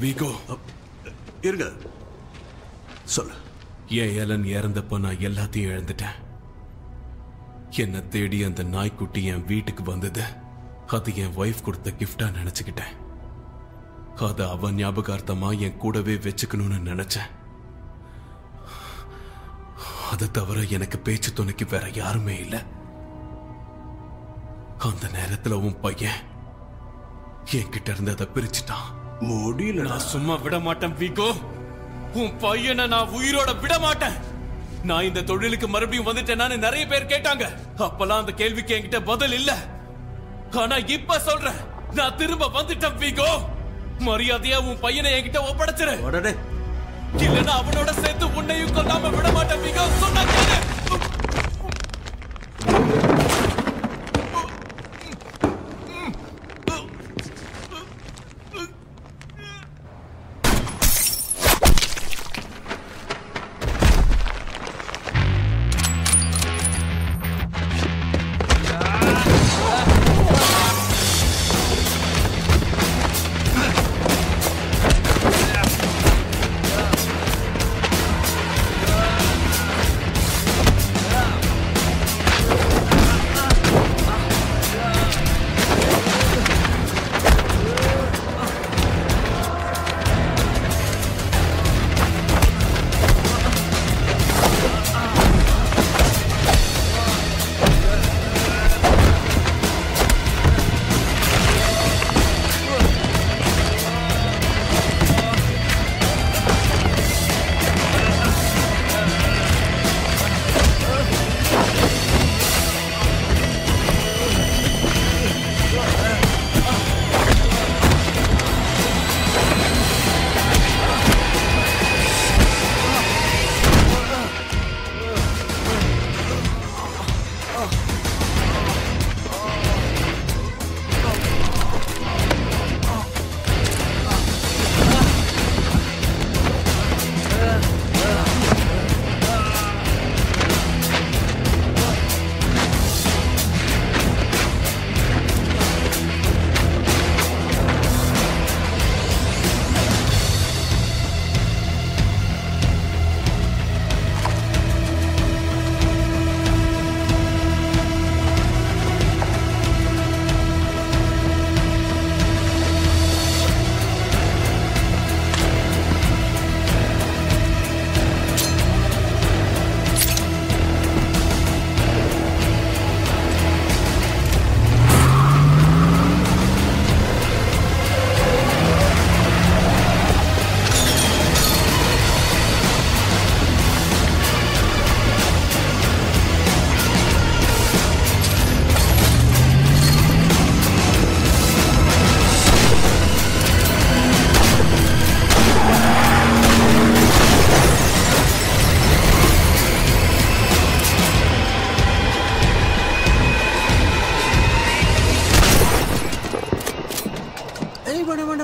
வீகோ. இருங்க. சொல்லு. என் ஏலன் இறந்தப்போ நான் எல்லாத்தையும் இழந்துட்டேன்? என்னை தேடி அந்த நாய்க்குட்டி என் வீட்டுக்கு வந்தது. அது என் ஒய்ஃப் கொடுத்த கிஃப்டா நினைச்சுக்கிட்டேன். அதை அவன் ஞாபகார்த்தமா என் கூடவே வச்சுக்கணும்னு நினைச்சேன். அதை தவிர எனக்கு பேச்சு துணைக்கு வேற யாருமே இல்லை. அந்த நேரத்துல உன் பையன் என்கிட்ட இருந்து அதை பிரிச்சுட்டான். முடியல நான் சும்மா விட மாட்டேன் வீகோ. உன் பையனை நான் உயிரோட விட மாட்டேன் நான் இந்த தொழிலுக்கு மறுபடியும் வந்துட்டேனான்னு நிறைய பேர் கேட்டாங்க. அப்பெல்லாம் அந்த கேள்விக்கு என்கிட்ட பதில் இல்ல. ஆனா இப்ப சொல்றேன் நான் திரும்ப வந்துட்டேன் வீகோ. மரியாதையா உன் பையனை என்கிட்ட ஒப்படைச்சிரு. உடனே இல்லனா அவனோட சேர்த்து உன்னையும் கொல்லாம விட மாட்டேன் வீகோ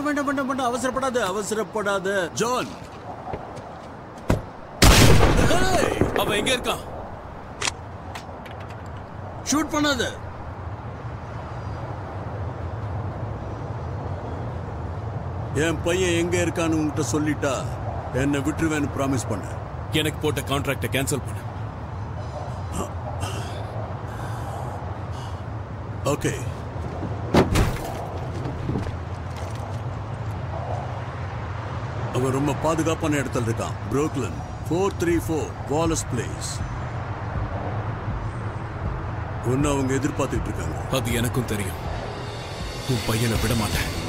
வேண்டாம் வேண்டாம் வேண்டாம். வேண்டாம் அவசரப்படாத அவசரப்படாத. ஜான். அவன் எங்க இருக்கான்? ஷூட் பண்ணாத. என் பையன் எங்க இருக்கான்னு உங்ககிட்ட சொல்லிட்டா என்னை விட்டுருவேன்னு ப்ராமிஸ் பண்ண. எனக்கு போட்ட கான்ட்ராக்டை கேன்சல் பண்ண. ஓகே அவன் ரொம்ப பாதுகாப்பான இடத்துல இருக்கான். புரோக்லன் four three four Wallace place ஒன்று அவங்க எதிர்பார்த்துட்டு இருக்காங்க. அது எனக்கும் தெரியும். உன் பையனை விட மாட்டேன்.